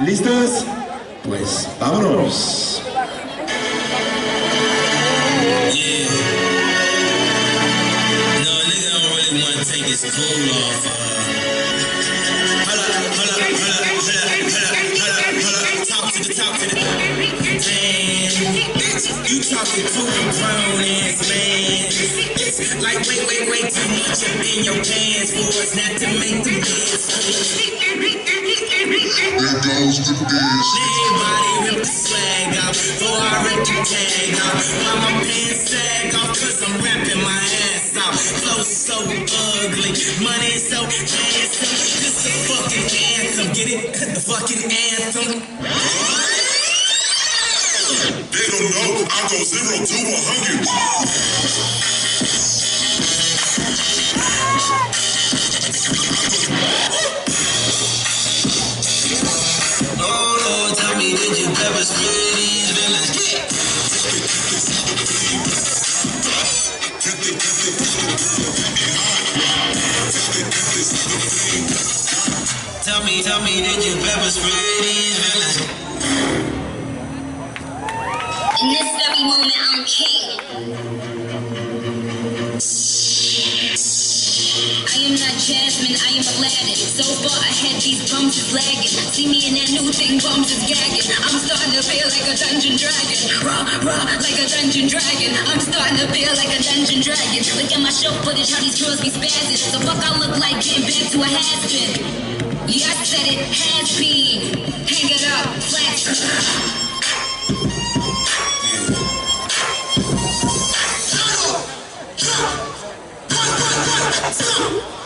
¿Listos? Pues vámonos. You talking to a grown ass man. Like, too much up in your pants us not to make the dance. There goes the. Everybody rip the swag off I rip the tag off. My pants sag off? Cause I'm rapping my ass off. Flow so ugly, money so handsome. This the fucking anthem. Get it? The fucking anthem. They don't know I go zero to a hundred. Tell me, tell me, did you ever split these villains? In this very moment, I'm king. Jasmine, I am Aladdin. So far ahead, these bums is lagging. See me in that new thing, bums is gagging. I'm starting to feel like a dungeon dragon. Raw, raw, like a dungeon dragon. I'm starting to feel like a dungeon dragon. Look at my show footage, how these girls be spazzing. So fuck, I look like getting back to a has-been. Yeah, I said it, has been. Hang it up. Over,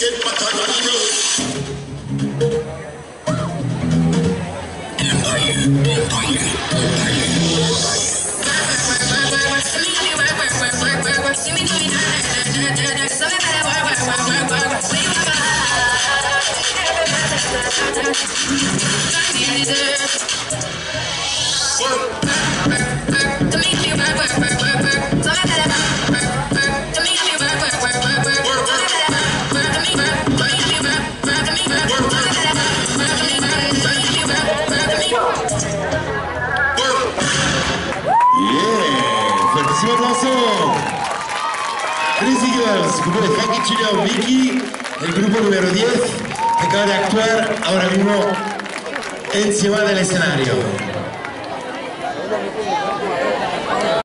Everything just get better and grows. Yeah, Crazy Girls, grupo de Funky Chileo Vicky, el grupo número 10, que acaba de actuar ahora mismo encima del escenario.